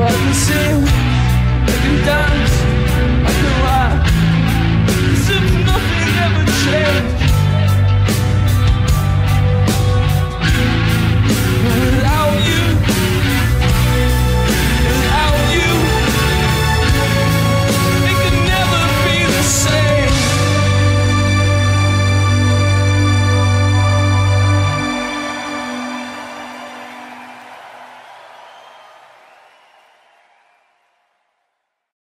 I can see I can dance